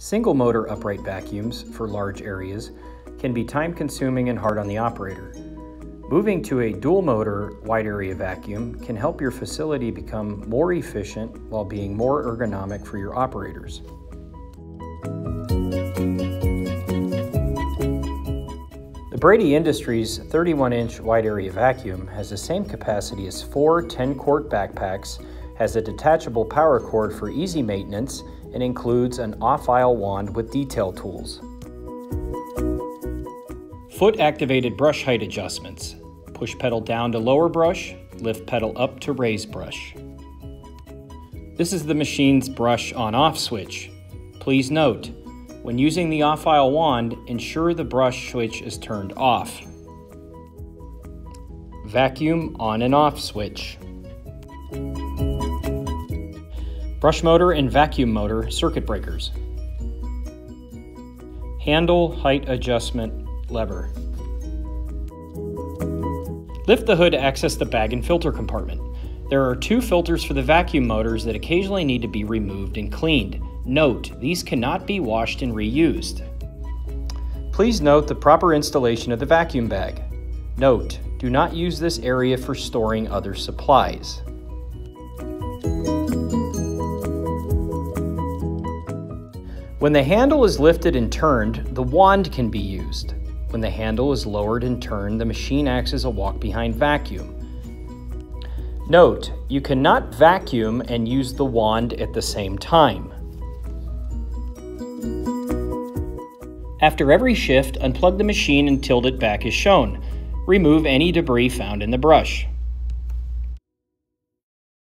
Single motor upright vacuums for large areas can be time consuming and hard on the operator. Moving to a dual motor wide area vacuum can help your facility become more efficient while being more ergonomic for your operators. The Brady Industries 31 inch wide area vacuum has the same capacity as four 10 quart backpacks, has a detachable power cord for easy maintenance, and includes an off aisle wand with detail tools. Foot activated brush height adjustments. Push pedal down to lower brush, lift pedal up to raise brush. This is the machine's brush on off switch. Please note, when using the off aisle wand, ensure the brush switch is turned off. Vacuum on and off switch. Brush motor and vacuum motor circuit breakers. Handle height adjustment lever. Lift the hood to access the bag and filter compartment. There are two filters for the vacuum motors that occasionally need to be removed and cleaned. Note, these cannot be washed and reused. Please note the proper installation of the vacuum bag. Note, do not use this area for storing other supplies. When the handle is lifted and turned, the wand can be used. When the handle is lowered and turned, the machine acts as a walk-behind vacuum. Note, you cannot vacuum and use the wand at the same time. After every shift, unplug the machine and tilt it back as shown. Remove any debris found in the brush.